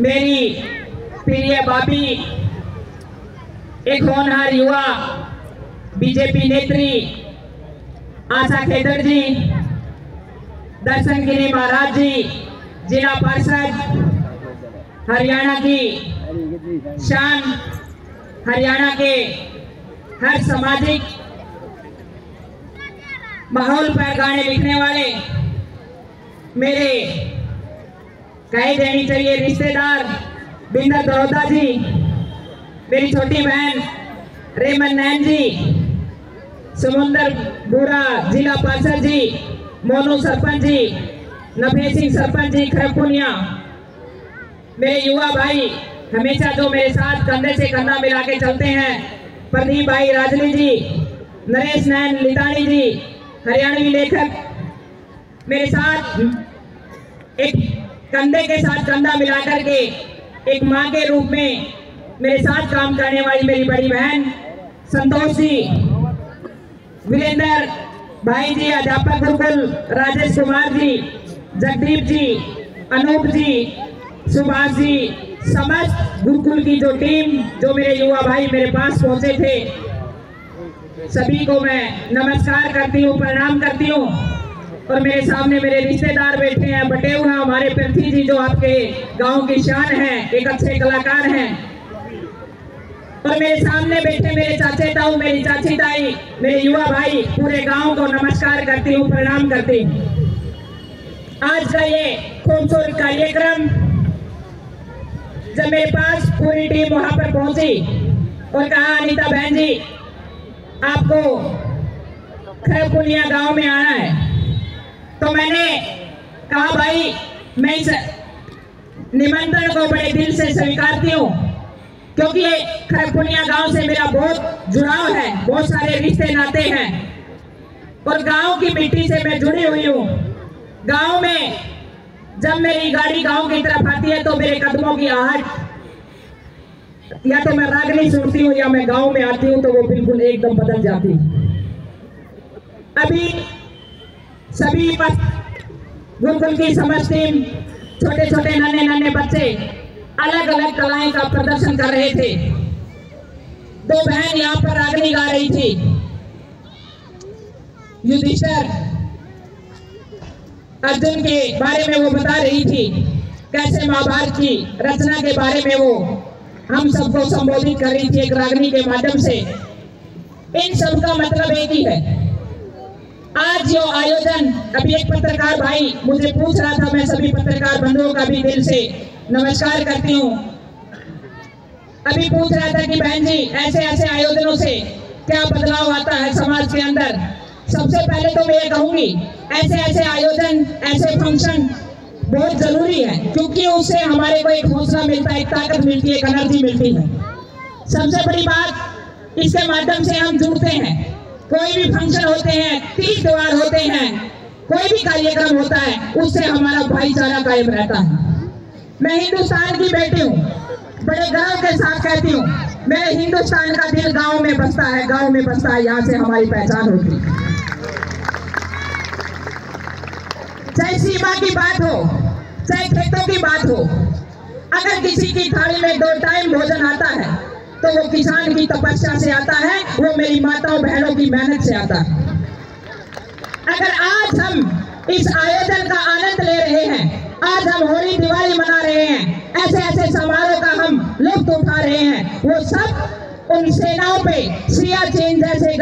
मेरी प्रिय बाबी एक होनहार युवा, बीजेपी नेत्री, आशा खेदर जी दर्शन गिरी महाराज जी, जिला पार्षद, हरियाणा की शान, हरियाणा के हर सामाजिक माहौल पर गाने लिखने वाले, मेरे कहे देनी चाहिए रिश्तेदार। बिंदा दरोदा जी, मेरी छोटी बहन रेमन नैन जी, समुंदर बूरा जिला पार्षद जी, मोनू सरपंच जी नफे सिंह सरपंच जी खरपुनिया मेरे युवा भाई हमेशा जो मेरे साथ कंधे से कंधा मिला के चलते हैं, प्रदीप भाई राजली जी, नरेश नैन लितानी जी, हरियाणवी लेखक, मेरे साथ एक कंधे के साथ कंधा मिला करके एक माँ के रूप में मेरे साथ काम करने वाली मेरी बड़ी बहन, संतोष जी वीरेंद्र, भाई जी, अध्यापक गुरुकुल, राजेश कुमार जी, जगदीप जी, अनूप जी, सुभाष जी, समस्त गुरुकुल की जो टीम, जो मेरे युवा भाई मेरे पास पहुँचे थे, सभी को मैं नमस्कार करती हूँ, प्रणाम करती हूँ। और मेरे सामने मेरे रिश्तेदार बैठे हैं, बटे हुए हैं, हमारे पृथ्वी जी जो आपके गाँव की शान है, एक अच्छे कलाकार हैं। और मेरे सामने बैठे मेरे चाचे ताऊ, मेरी चाची ताई, मेरे युवा भाई, पूरे गाँव को नमस्कार करती हूँ, प्रणाम करती हूँ। आज का ये खूबसूरत कार्यक्रम, जब मेरे पास पूरी टीम वहाँ पर पहुँची और कहा, अनिता बहन जी, आपको खरपुनिया गाँव में आना है। तो मैंने कहा, भाई, मैं इस निमंत्रण को बड़े दिल से स्वीकारती हूँ, क्योंकि खरपुनिया गाँव से मेरा बहुत जुड़ाव है, बहुत सारे रिश्ते, नाते हैं। और गाँव की मिट्टी से मैं जुड़ी हुई हूँ। गाँव में जब मेरी गाड़ी गाँव की तरफ़ आती है तो मेरे कदमों की आहट, या तो मैं रागनी सुनती हूँ, या मैं गाँव में आती हूँ तो वो बिल्कुल एकदम बदल जाती अभी सभी गुरुकुल की समझ टीम छोटे छोटे नन्हे नन्हे बच्चे अलग अलग कलाएँ का प्रदर्शन कर रहे थे। दो बहन यहाँ पर रागनी गा रही थी। युधिष्ठर अर्जुन के बारे में वो बता रही थी, कैसे महाभारत की रचना के बारे में वो हम सबको संबोधित कर रही थी एक रागनी के माध्यम से। इन सब का मतलब एक ही है। आज जो आयोजन अभी एक पत्रकार भाई मुझे पूछ रहा था, मैं सभी पत्रकार बंधुओं का भी दिल से नमस्कार करती हूँ। अभी पूछ रहा था कि बहन जी, ऐसे ऐसे आयोजनों से क्या बदलाव आता है समाज के अंदर? सबसे पहले तो मैं ये कहूँगी, ऐसे ऐसे आयोजन, ऐसे फ़ंक्शन बहुत ज़रूरी है, क्योंकि उससे हमारे को एक हौसला मिलता है, एक ताकत मिलती है, एक एनर्जी मिलती है। सबसे बड़ी बात इसके माध्यम से हम जुड़ते हैं। कोई भी फ़ंक्शन होते हैं, तीज त्योहार होते हैं, कोई भी कार्यक्रम होता है, उससे हमारा भाईचारा कायम रहता है। मैं हिंदुस्तान की बेटी हूँ, बड़े गर्व के साथ कहती हूँ मेरे हिंदुस्तान का दिल गाँव में बसता है, गाँव में बसता है, यहाँ से हमारी पहचान होती है। चाहे सीमा की बात हो, चाहे खेतों की बात हो, अगर किसी की थाली में दो टाइम भोजन आता है तो वो किसान की तपस्या से आता है, वो मेरी माताओं बहनों की मेहनत से आता है। अगर आज हम इस आयोजन का आनंद ले रहे हैं, आज हम होली दिवाली मना रहे हैं, ऐसे ऐसे समारोह का हम लुप्त उठा रहे हैं, वो सब उन सेनाओं पे, सिया चेंज जैसे